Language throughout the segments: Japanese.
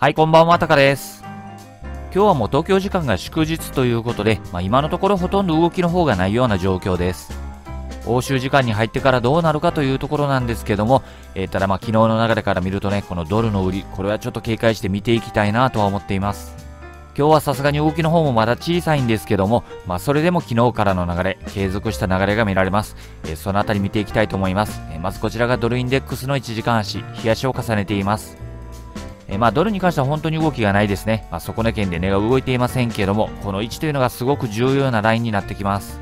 はい、こんばんは、タカです。今日はもう東京時間が祝日ということで、まあ、今のところほとんど動きの方がないような状況です。欧州時間に入ってからどうなるかというところなんですけども、えーただまあ昨日の流れから見るとね、このドルの売り、これはちょっと警戒して見ていきたいなとは思っています。今日はさすがに動きの方もまだ小さいんですけども、まあそれでも昨日からの流れ、継続した流れが見られます。えーそのあたり見ていきたいと思います。えーまずこちらがドルインデックスの1時間足、冷やしを重ねています。えーまあ、ドルに関しては本当に動きがないですね。まあ、底値圏で値が動いていませんけれども、この位置というのがすごく重要なラインになってきます。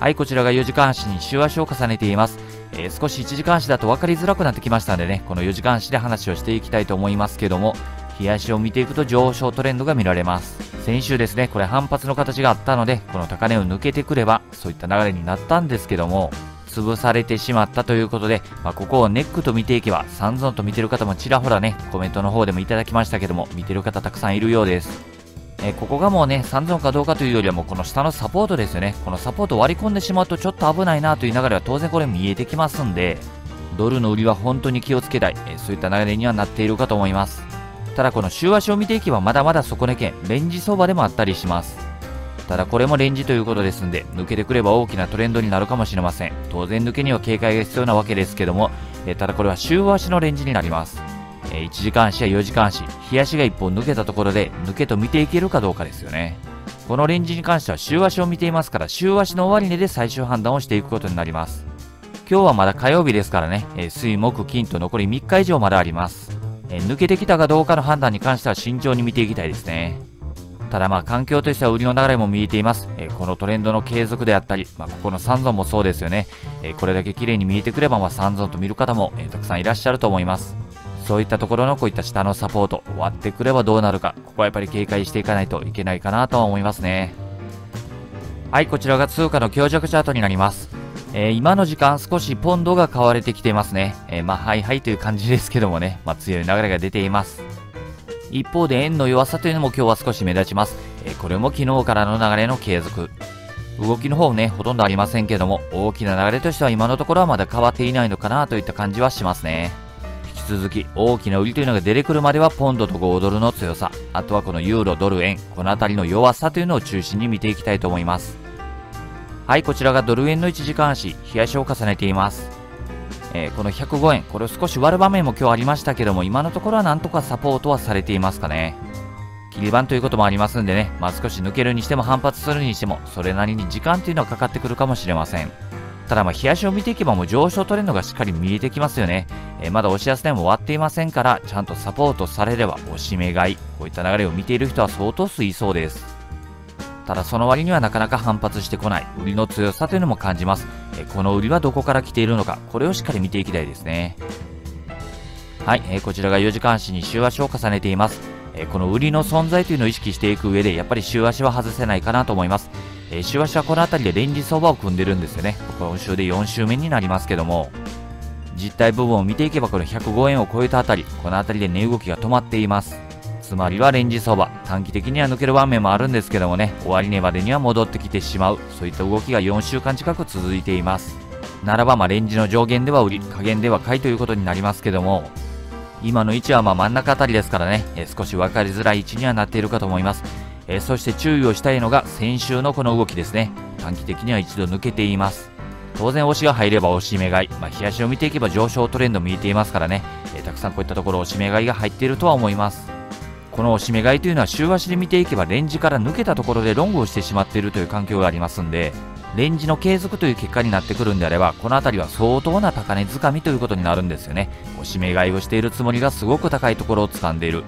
はい、こちらが4時間足に週足を重ねています。えー少し1時間足だと分かりづらくなってきましたんでね、この4時間足で話をしていきたいと思いますけども、冷やしを見ていくと上昇トレンドが見られます。先週ですね、これ反発の形があったので、この高値を抜けてくれば、そういった流れになったんですけども、潰されてしまったということで、まあ、ここをネックと見ていけば、サンゾンと見てる方もちらほらね、コメントの方でもいただきましたけども、見てる方たくさんいるようです。えーここがもうね、サンゾンかどうかというよりはもうこの下のサポートですよね。このサポート割り込んでしまうとちょっと危ないなという流れは当然これ見えてきますんで、ドルの売りは本当に気をつけたい、えーそういった流れにはなっているかと思います。ただこの週足を見ていけばまだまだ底値圏、レンジ相場でもあったりします。ただこれもレンジということですんで、抜けてくれば大きなトレンドになるかもしれません。当然抜けには警戒が必要なわけですけども、えただこれは週足のレンジになります。え1時間足や4時間足、日足が1本抜けたところで、抜けと見ていけるかどうかですよね。このレンジに関しては週足を見ていますから、週足の終値で最終判断をしていくことになります。今日はまだ火曜日ですからね、え水木金と残り3日以上まだあります。え抜けてきたかどうかの判断に関しては慎重に見ていきたいですね。ただまあ環境としては売りの流れも見えています。えーこのトレンドの継続であったり、まあ、ここのサンゾンもそうですよね。えーこれだけ綺麗に見えてくれば、まあ、サンゾンと見る方も、えーたくさんいらっしゃると思います。そういったところのこういった下のサポート、割ってくればどうなるか、ここはやっぱり警戒していかないといけないかなとは思いますね。はい、こちらが通貨の強弱チャートになります。えー今の時間少しポンドが買われてきていますね。えーまあ、はいはいという感じですけどもね、まあ、強い流れが出ています。一方で円の弱さというのも今日は少し目立ちます。えこれも昨日からの流れの継続。動きの方ね、ほとんどありませんけども、大きな流れとしては今のところはまだ変わっていないのかなといった感じはしますね。引き続き大きな売りというのが出てくるまではポンドと5ドルの強さ、あとはこのユーロ、ドル、円、このあたりの弱さというのを中心に見ていきたいと思います。はい、こちらがドル円の1時間足、冷やしを重ねています。えーこの105円、これを少し割る場面も今日ありましたけども、今のところはなんとかサポートはされていますかね。切り板ということもありますんでね、まあ、少し抜けるにしても反発するにしても、それなりに時間というのはかかってくるかもしれません。ただまあ、冷やしを見ていけばもう上昇トレンドがしっかり見えてきますよね。えーまだ押し安値も割っていませんから、ちゃんとサポートされれば押し目買い、こういった流れを見ている人は相当数いそうです。ただその割にはなかなか反発してこない、売りの強さというのも感じます。この売りはどこから来ているのか、これをしっかり見ていきたいですね。はい、えこちらが4時間足に週足を重ねています。えこの売りの存在というのを意識していく上で、やっぱり週足は外せないかなと思います。えー週足はこの辺りでレンジ相場を組んでるんですよね。今週で4週目になりますけども、実体部分を見ていけばこの105円を超えたあたり、このあたりで値動きが止まっています。つまりはレンジ相場、短期的には抜ける場面もあるんですけどもね、終値までには戻ってきてしまう、そういった動きが4週間近く続いています。ならばまレンジの上限では売り、下限では買いということになりますけども、今の位置はま真ん中あたりですからね、え少し分かりづらい位置にはなっているかと思います。えそして注意をしたいのが先週のこの動きですね。短期的には一度抜けています。当然押しが入れば押し目買い、まあ、冷やしを見ていけば上昇トレンド見えていますからね、えたくさんこういったところ押し目買いが入っているとは思います。この押し目買いというのは週足で見ていけばレンジから抜けたところでロングをしてしまっているという環境がありますんで、レンジの継続という結果になってくるんであれば、この辺りは相当な高値掴みということになるんですよね。押し目買いをしているつもりがすごく高いところを掴んでいる。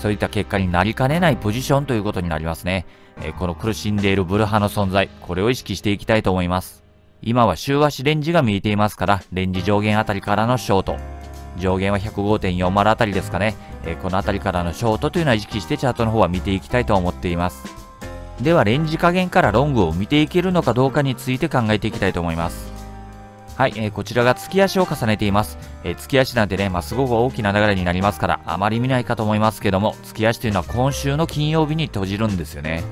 そういった結果になりかねないポジションということになりますね。えこの苦しんでいるブル派の存在、これを意識していきたいと思います。今は週足レンジが見えていますから、レンジ上限あたりからのショート。上限は105.40あたりですかね。えーこのあたりからのショートというのは意識してチャートの方は見ていきたいと思っています。では、レンジ加減からロングを見ていけるのかどうかについて考えていきたいと思います。はい、えーこちらが月足を重ねています。えー月足なんてね、まあ、すごく大きな流れになりますから、あまり見ないかと思いますけども、月足というのは今週の金曜日に閉じるんですよね。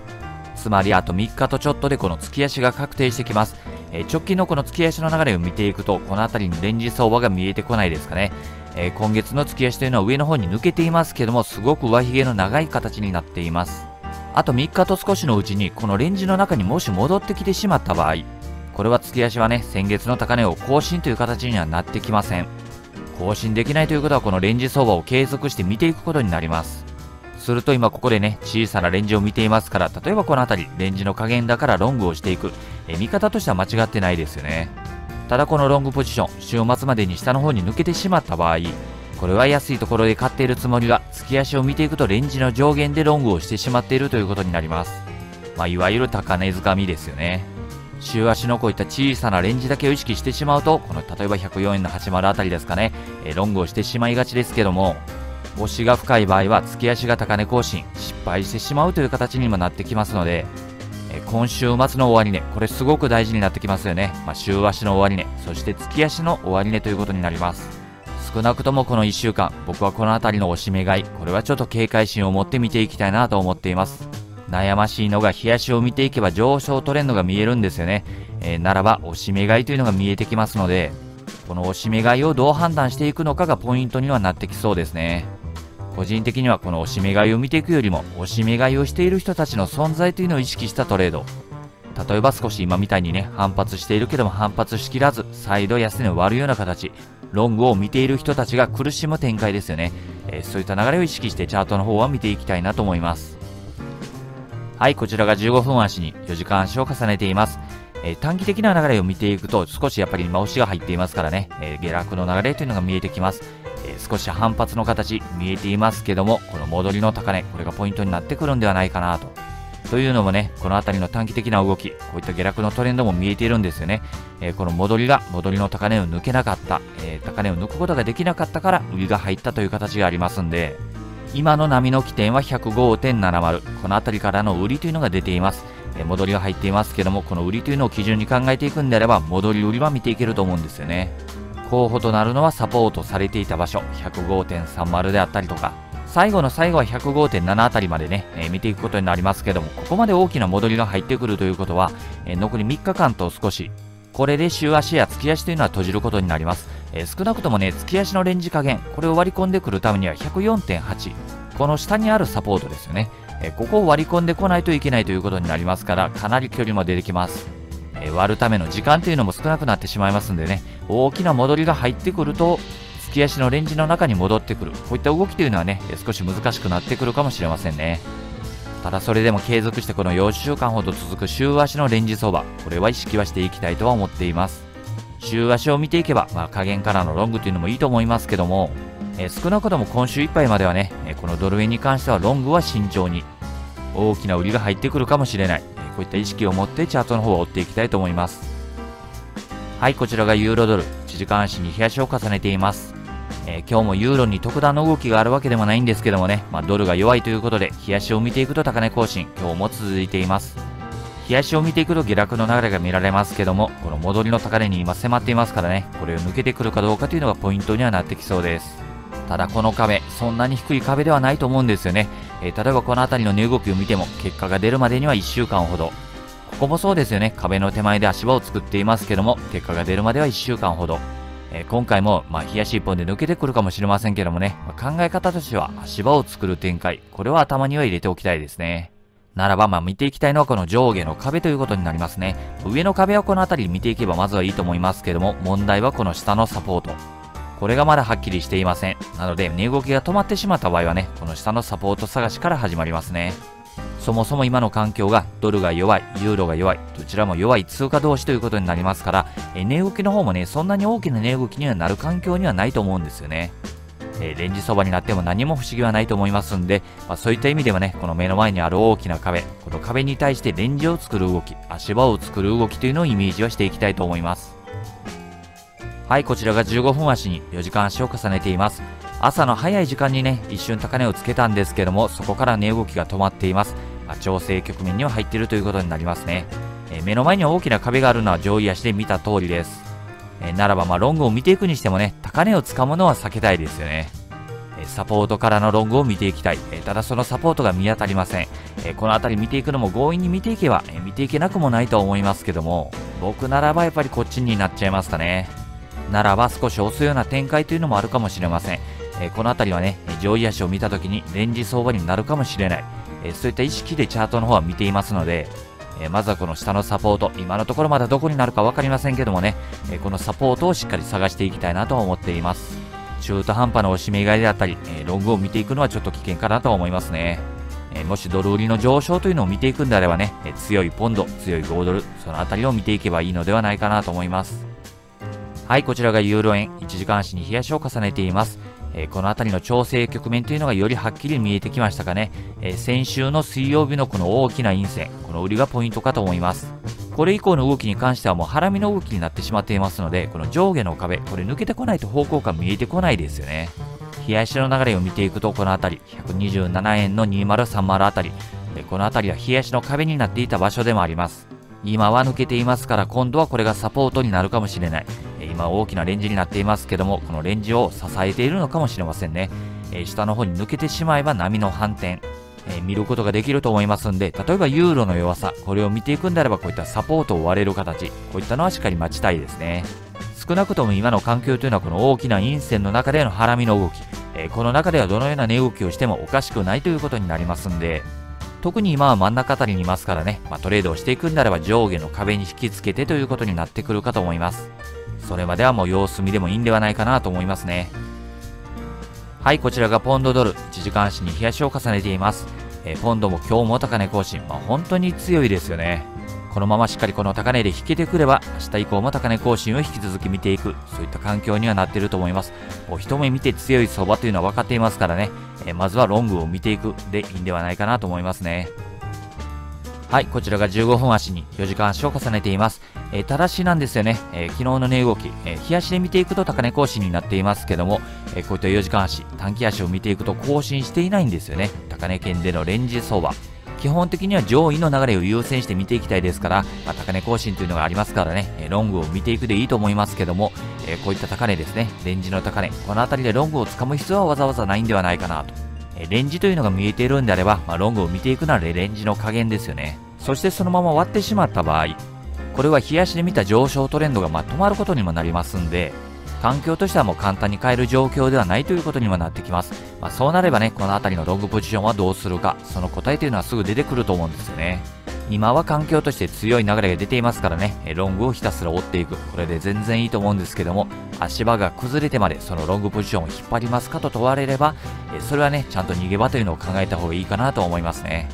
つまりあと3日とちょっとでこの月足が確定してきます。え直近のこの月足の流れを見ていくと、この辺りにレンジ相場が見えてこないですかね。えー、今月の月足というのは上の方に抜けていますけども、すごく上髭の長い形になっています。あと3日と少しのうちに、このレンジの中にもし戻ってきてしまった場合、これは月足はね、先月の高値を更新という形にはなってきません。更新できないということは、このレンジ相場を継続して見ていくことになります。すると今ここでね、小さなレンジを見ていますから、例えばこの辺り、レンジの加減だからロングをしていく。え見方としては間違ってないですよね。ただこのロングポジション、週末までに下の方に抜けてしまった場合、これは安いところで買っているつもりが、月足を見ていくとレンジの上限でロングをしてしまっているということになります。まあ、いわゆる高値掴みですよね。週足のこういった小さなレンジだけを意識してしまうと、この例えば104円の80あたりですかね、えロングをしてしまいがちですけども、押しが深い場合は月足が高値更新、失敗してしまうという形にもなってきますので、え今週末の終値、これすごく大事になってきますよね。まあ、週足の終値、そして月足の終値ということになります。少なくともこの1週間、僕はこの辺りの押し目買い、これはちょっと警戒心を持って見ていきたいなと思っています。悩ましいのが、冷やしを見ていけば上昇トレンドが見えるんですよね。えー、ならば、押し目買いというのが見えてきますので、この押し目買いをどう判断していくのかがポイントにはなってきそうですね。個人的にはこの押し目買いを見ていくよりも、押し目買いをしている人たちの存在というのを意識したトレード。例えば少し今みたいにね、反発しているけども反発しきらず、再度安値を割るような形。ロングを見ている人たちが苦しむ展開ですよね。えー、そういった流れを意識してチャートの方は見ていきたいなと思います。はい、こちらが15分足に4時間足を重ねています。えー、短期的な流れを見ていくと少しやっぱり今押しが入っていますからね、えー、下落の流れというのが見えてきます。え少し反発の形見えていますけども、この戻りの高値、これがポイントになってくるんではないかなとというのもね、この辺りの短期的な動き、こういった下落のトレンドも見えているんですよね。えー、この戻りが、戻りの高値を抜けなかった、えー、高値を抜くことができなかったから、売りが入ったという形がありますんで、今の波の起点は105.70、この辺りからの売りというのが出ています。戻りが入っていますけども、この売りというのを基準に考えていくんであれば、戻り売りは見ていけると思うんですよね。候補となるのはサポートされていた場所、105.30であったりとか、最後の最後は105.7あたりまでね、えー、見ていくことになりますけども、ここまで大きな戻りが入ってくるということは、えー、残り3日間と少し、これで週足や月足というのは閉じることになります。えー、少なくともね、月足のレンジ加減、これを割り込んでくるためには104.8。この下にあるサポートですよね。えここを割り込んでこないといけないということになりますから、かなり距離も出てきます。え割るための時間というのも少なくなってしまいますんでね、大きな戻りが入ってくると、月足のレンジの中に戻ってくる。こういった動きというのはね、少し難しくなってくるかもしれませんね。ただそれでも継続してこの4週間ほど続く週足のレンジ相場、これは意識はしていきたいとは思っています。週足を見ていけば、まあ、加減からのロングというのもいいと思いますけども、え、少なくとも今週いっぱいまではね、このドル円に関してはロングは慎重に、大きな売りが入ってくるかもしれない、え、こういった意識を持ってチャートの方を追っていきたいと思います。はい、こちらがユーロドル、1時間足に冷やしを重ねています。えー、今日もユーロに特段の動きがあるわけでもないんですけどもね、まあ、ドルが弱いということで、冷やしを見ていくと高値更新、今日も続いています。冷やしを見ていくと下落の流れが見られますけども、この戻りの高値に今迫っていますからね、これを抜けてくるかどうかというのがポイントにはなってきそうです。ただこの壁、そんなに低い壁ではないと思うんですよね。えー、例えばこの辺りの値動きを見ても、結果が出るまでには1週間ほど。ここもそうですよね。壁の手前で足場を作っていますけども、結果が出るまでは1週間ほど。えー、今回も、まあ、冷やし一本で抜けてくるかもしれませんけどもね、まあ、考え方としては足場を作る展開、これは頭には入れておきたいですね。ならば、まあ、見ていきたいのはこの上下の壁ということになりますね。上の壁はこの辺り見ていけばまずはいいと思いますけども、問題はこの下のサポート。これがまだはっきりしていません。なので、値動きが止まってしまった場合はね、この下のサポート探しから始まりますね。そもそも今の環境がドルが弱い、ユーロが弱い、どちらも弱い通貨同士ということになりますから、値動きの方もね、そんなに大きな値動きにはなる環境にはないと思うんですよね。え、レンジ相場になっても何も不思議はないと思いますんで、まあ、そういった意味ではね、この目の前にある大きな壁、この壁に対してレンジを作る動き、足場を作る動きというのをイメージはしていきたいと思います。はい、こちらが15分足に4時間足を重ねています。朝の早い時間にね、一瞬高値をつけたんですけども、そこから値動きが止まっています。まあ、調整局面には入っているということになりますね。えー、目の前に大きな壁があるのは上位足で見た通りです。えー、ならばまあロングを見ていくにしてもね、高値をつかむのは避けたいですよね。えサポートからのロングを見ていきたい。えただそのサポートが見当たりません。えこの辺り見ていくのも強引に見ていけば、え見ていけなくもないと思いますけども、僕ならばやっぱりこっちになっちゃいますかね。ならば少し押すような展開というのもあるかもしれません。えこの辺りはね、上位足を見た時にレンジ相場になるかもしれない。えそういった意識でチャートの方は見ていますので、えまずはこの下のサポート、今のところまだどこになるか分かりませんけどもね、えこのサポートをしっかり探していきたいなと思っています。中途半端な押し目買いであったり、えロングを見ていくのはちょっと危険かなと思いますね。えもしドル売りの上昇というのを見ていくんであればね、え強いポンド、強い5ドル、そのあたりを見ていけばいいのではないかなと思います。はい、こちらがユーロ円、1時間足に冷やしを重ねています。えー、この辺りの調整局面というのがよりはっきり見えてきましたかね、えー、先週の水曜日のこの大きな陰線、この売りがポイントかと思います。これ以降の動きに関してはもうハラミの動きになってしまっていますので、この上下の壁、これ抜けてこないと方向感見えてこないですよね。冷やしの流れを見ていくと、この辺り、127円の2030あたり、この辺りは冷やしの壁になっていた場所でもあります。今は抜けていますから、今度はこれがサポートになるかもしれない。今大きなレンジになっていますけども、このレンジを支えているのかもしれませんね。え下の方に抜けてしまえば波の反転、え見ることができると思いますんで、例えばユーロの弱さ、これを見ていくんであればこういったサポートを割れる形、こういったのはしっかり待ちたいですね。少なくとも今の環境というのはこの大きな陰線の中でのハラミの動き、えこの中ではどのような値動きをしてもおかしくないということになりますんで、特に今は真ん中あたりにいますからね、まあ、トレードをしていくんであれば上下の壁に引き付けてということになってくるかと思います。それまではもう様子見でもいいんではないかなと思いますね。はい、こちらがポンドドル、1時間足に冷やしを重ねています。えー、ポンドも今日も高値更新、まあ、本当に強いですよね。このまましっかりこの高値で引けてくれば、明日以降も高値更新を引き続き見ていく、そういった環境にはなっていると思います。もう一目見て強い相場というのは分かっていますからね、えー、まずはロングを見ていくでいいんではないかなと思いますね。はい、こちらが15分足に4時間足を重ねています。えー、ただしなんですよね、えー、昨日の値動き、えー、日足で見ていくと高値更新になっていますけども、えこういった4時間足、短期足を見ていくと更新していないんですよね。高値圏でのレンジ相場。基本的には上位の流れを優先して見ていきたいですから、まあ、高値更新というのがありますからね、えロングを見ていくでいいと思いますけども、えこういった高値ですね、レンジの高値、この辺りでロングを掴む必要はわざわざないんではないかなと。えレンジというのが見えているんであれば、まあ、ロングを見ていくならレンジの加減ですよね。そしてそのまま割ってしまった場合、これは冷やしで見た上昇トレンドがま止まることにもなりますんで、環境としてはもう簡単に変える状況ではないということにもなってきます。まあ、そうなればね、この辺りのロングポジションはどうするか、その答えというのはすぐ出てくると思うんですよね。今は環境として強い流れが出ていますからね、ロングをひたすら追っていく。これで全然いいと思うんですけども、足場が崩れてまでそのロングポジションを引っ張りますかと問われれば、それはね、ちゃんと逃げ場というのを考えた方がいいかなと思いますね。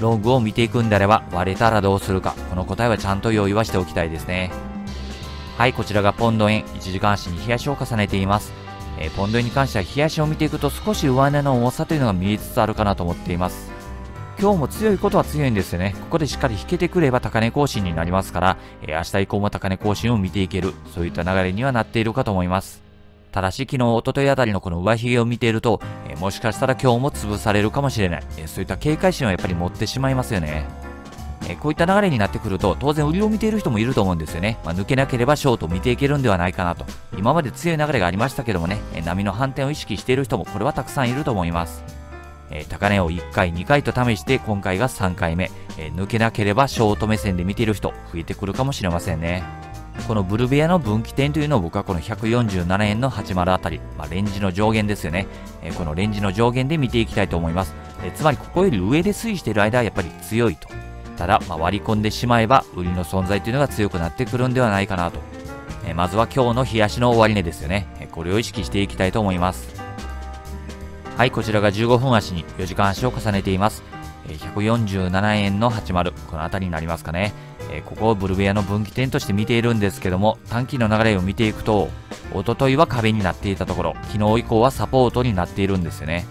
ロングを見ていくんであれば割れたらどうするか、この答えはちゃんと用意はしておきたいですね。はい、こちらがポンド円、1時間足に冷やしを重ねています。えー、ポンド円に関しては冷やしを見ていくと少し上値の重さというのが見えつつあるかなと思っています。今日も強いことは強いんですよね。ここでしっかり引けてくれば高値更新になりますから、えー、明日以降も高値更新を見ていける、そういった流れにはなっているかと思います。ただし昨日、おとといあたりのこの上髭を見ていると、え、もしかしたら今日も潰されるかもしれない、え、そういった警戒心はやっぱり持ってしまいますよね。え、こういった流れになってくると、当然売りを見ている人もいると思うんですよね。まあ、抜けなければショートを見ていけるんではないかなと。今まで強い流れがありましたけどもね、え波の反転を意識している人もこれはたくさんいると思います。え高値を1回、2回と試して、今回が3回目、え抜けなければショート目線で見ている人、増えてくるかもしれませんね。このブルベアの分岐点というのを僕はこの147円の80あたり、まあ、レンジの上限ですよね、えー、このレンジの上限で見ていきたいと思います。えー、つまりここより上で推移している間はやっぱり強いと。ただ、まあ、割り込んでしまえば売りの存在というのが強くなってくるんではないかなと。えー、まずは今日の冷やしの終値ですよね、えこれを意識していきたいと思います。はい、こちらが15分足に4時間足を重ねています。147円の80、この辺りになりますかね。えー、ここをブルベアの分岐点として見ているんですけども、短期の流れを見ていくと、おとといは壁になっていたところ、昨日以降はサポートになっているんですよね。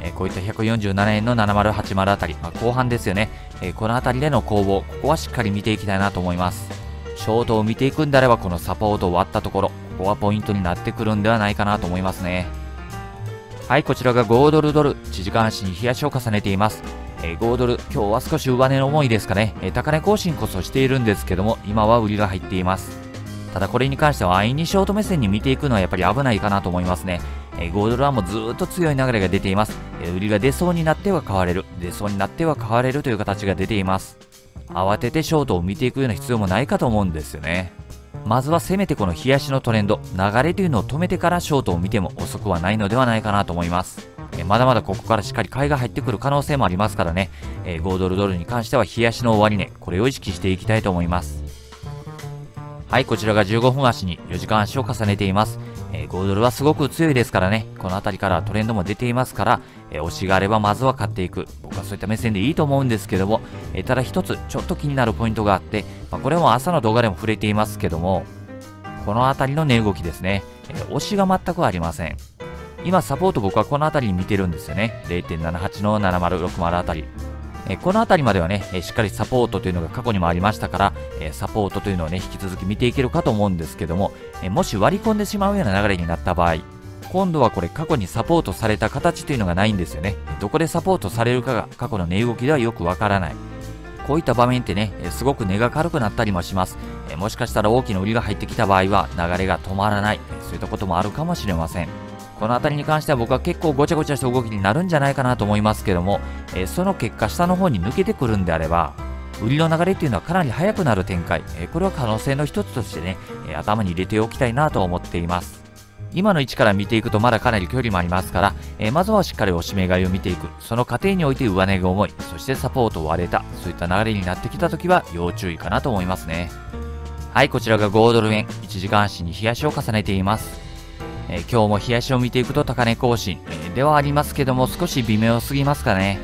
えー、こういった147円の7080あたり、まあ、後半ですよね。えー、この辺りでの攻防、ここはしっかり見ていきたいなと思います。ショートを見ていくんであれば、このサポートを割ったところ、ここはポイントになってくるんではないかなと思いますね。はい、こちらが5ドルドル、1時間足に冷やしを重ねています。えー、5ドル、今日は少し上値の重いですかね、えー、高値更新こそしているんですけども、今は売りが入っています。ただこれに関しては、安易にショート目線に見ていくのはやっぱり危ないかなと思いますね。えー、5ドルはもうずっと強い流れが出ています。え、売りが出そうになっては買われる、出そうになっては買われるという形が出ています。慌ててショートを見ていくような必要もないかと思うんですよね。まずはせめてこの冷やしのトレンド、流れというのを止めてからショートを見ても遅くはないのではないかなと思います。えまだまだここからしっかり買いが入ってくる可能性もありますからね、えー、5ドルドルに関しては冷やしの終値、これを意識していきたいと思います。はい、こちらが15分足に4時間足を重ねています。えー、5ドルはすごく強いですからね、この辺りからトレンドも出ていますから、えー、推しがあればまずは買っていく。僕はそういった目線でいいと思うんですけども、えー、ただ一つちょっと気になるポイントがあって、まあ、これも朝の動画でも触れていますけども、この辺りの値動きですね、え押しが全くありません。今サポート僕はこの辺りに見てるんですよね。0.78の7060あたり。えこの辺りまではね、えしっかりサポートというのが過去にもありましたから、えサポートというのをね、引き続き見ていけるかと思うんですけども、えもし割り込んでしまうような流れになった場合、今度はこれ過去にサポートされた形というのがないんですよね。どこでサポートされるかが過去の値動きではよくわからない。こういった場面ってね、すごく値が軽くなったりもします。もしかしたら大きな売りが入ってきた場合は流れが止まらない。そういったこともあるかもしれません。この辺りに関しては僕は結構ごちゃごちゃした動きになるんじゃないかなと思いますけども、えー、その結果下の方に抜けてくるんであれば、売りの流れっていうのはかなり速くなる展開、えー、これは可能性の一つとしてね、えー、頭に入れておきたいなと思っています。今の位置から見ていくとまだかなり距離もありますから、え、まずはしっかり押し目買いを見ていく。その過程において上値が重い。そしてサポートを割れた。そういった流れになってきた時は要注意かなと思いますね。はい、こちらが5ドル円。1時間足に冷やしを重ねています。え、今日も冷やしを見ていくと高値更新、え、ではありますけども少し微妙すぎますかね。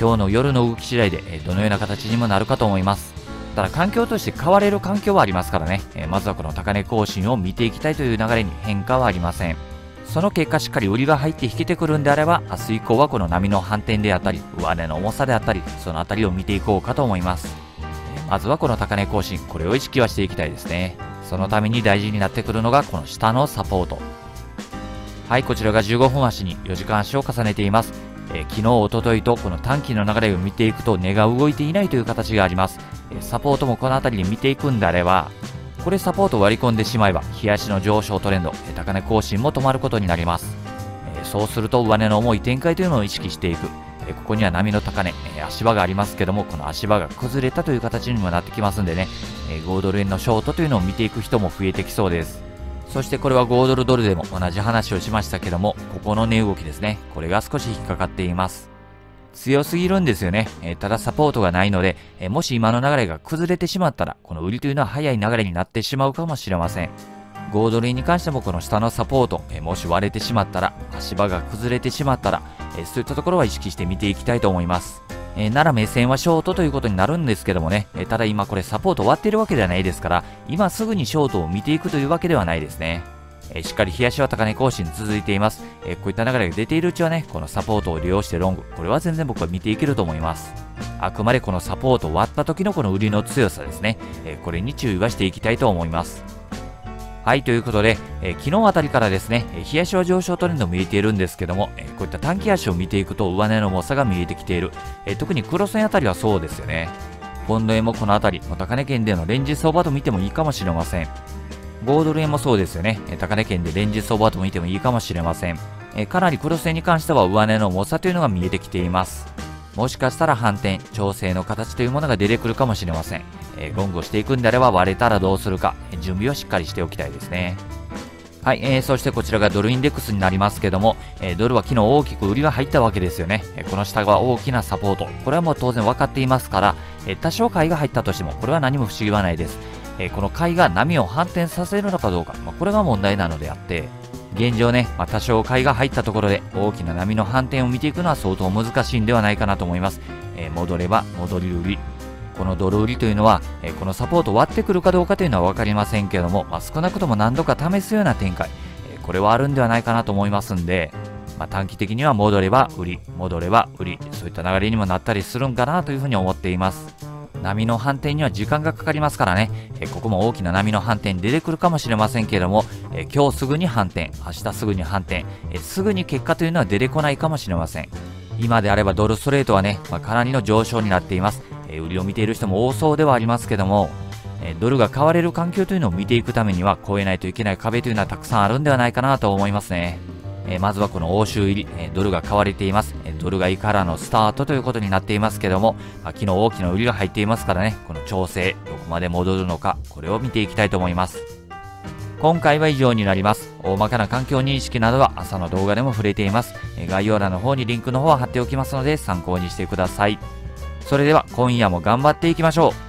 今日の夜の動き次第で、えどのような形にもなるかと思います。ただ環境として変われる環境はありますからね、えまずはこの高値更新を見ていきたいという流れに変化はありません。その結果しっかり売りが入って引けてくるんであれば、明日以降はこの波の反転であったり、上値の重さであったり、そのあたりを見ていこうかと思います。まずはこの高値更新、これを意識はしていきたいですね。そのために大事になってくるのがこの下のサポート。はい、こちらが15分足に4時間足を重ねています。えー、昨日、おとといとこの短期の流れを見ていくと値が動いていないという形があります。えー、サポートもこの辺りで見ていくんであれば、これサポート割り込んでしまえば、冷やしの上昇トレンド、え高値更新も止まることになります。えそうすると上値の重い展開というのを意識していく。えここには波の高値、え足場がありますけども、この足場が崩れたという形にもなってきますんでね、え5ドル円のショートというのを見ていく人も増えてきそうです。そしてこれは5ドルドルでも同じ話をしましたけども、ここの値動きですね。これが少し引っかかっています。強すぎるんですよね。え、ただサポートがないので、え、もし今の流れが崩れてしまったら、この売りというのは早い流れになってしまうかもしれません。5ドルに関してもこの下のサポート、え、もし割れてしまったら、足場が崩れてしまったら、えそういったところは意識して見ていきたいと思います。え、なら目線はショートということになるんですけどもね、え、ただ今これサポート終わっているわけではないですから、今すぐにショートを見ていくというわけではないですね。え、しっかり冷やしは高値更新続いています。えこういった流れが出ているうちはね、このサポートを利用してロング、これは全然僕は見ていけると思います。あくまでこのサポートを割った時のこの売りの強さですね、えこれに注意はしていきたいと思います。はい、ということで、えー、昨日あたりからですね、えー、冷やしは上昇トレンド見えているんですけども、えー、こういった短期足を見ていくと上値の重さが見えてきている。えー、特に黒線あたりはそうですよね。ポンド円もこのあたり、高値圏でのレンジ相場と見てもいいかもしれません。5ドル円もそうですよね。高値圏でレンジ相場と見てもいいかもしれません。えかなり黒線に関しては上値の重さというのが見えてきています。もしかしたら反転、調整の形というものが出てくるかもしれません。えー、ロングをしていくんであれば割れたらどうするか、準備をしっかりしておきたいですね。はい、えー、そしてこちらがドルインデックスになりますけども、えー、ドルは昨日大きく売りが入ったわけですよね。えー、この下は大きなサポート。これはもう当然分かっていますから、えー、多少買いが入ったとしても、これは何も不思議はないです。え、この買いが波を反転させるのかどうか、まあ、これが問題なのであって、現状ね、まあ、多少買いが入ったところで大きな波の反転を見ていくのは相当難しいんではないかなと思います。えー、戻れば戻り売り、このドル売りというのは、えこのサポート割ってくるかどうかというのは分かりませんけども、まあ、少なくとも何度か試すような展開、えこれはあるんではないかなと思いますんで、まあ、短期的には戻れば売り、戻れば売り、そういった流れにもなったりするんかなというふうに思っています。波の反転には時間がかかりますからね、えここも大きな波の反転出てくるかもしれませんけれども、え今日すぐに反転、明日すぐに反転、えすぐに結果というのは出てこないかもしれません。今であればドルストレートはね、まあ、かなりの上昇になっています。え売りを見ている人も多そうではありますけども、えドルが買われる環境というのを見ていくためには超えないといけない壁というのはたくさんあるんではないかなと思いますね。えまずはこの欧州入り、えドルが買われています。えドドル買いからのスタートということになっていますけども、まあ、昨日大きな売りが入っていますからね、この調整、どこまで戻るのか、これを見ていきたいと思います。今回は以上になります。大まかな環境認識などは朝の動画でも触れています。え概要欄の方にリンクの方は貼っておきますので参考にしてください。それでは今夜も頑張っていきましょう。